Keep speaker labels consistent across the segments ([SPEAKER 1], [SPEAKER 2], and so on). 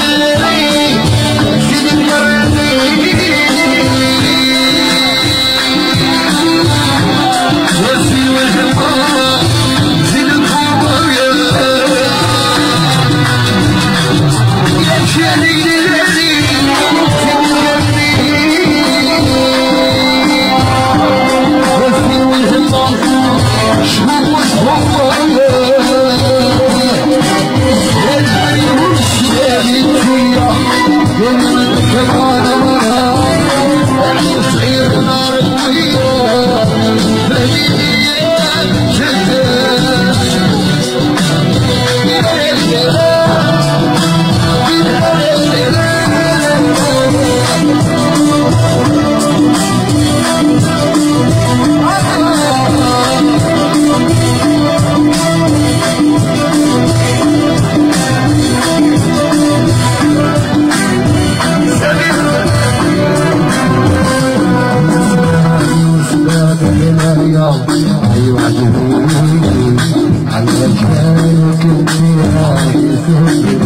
[SPEAKER 1] Hallelujah. الشيخية يمسك العالم 그 렇.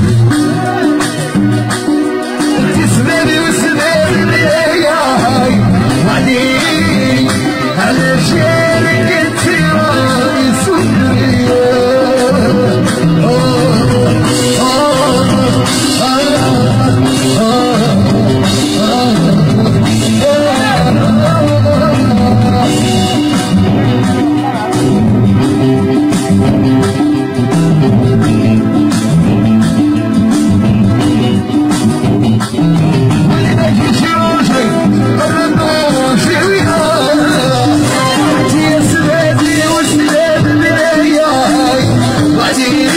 [SPEAKER 1] Yeah.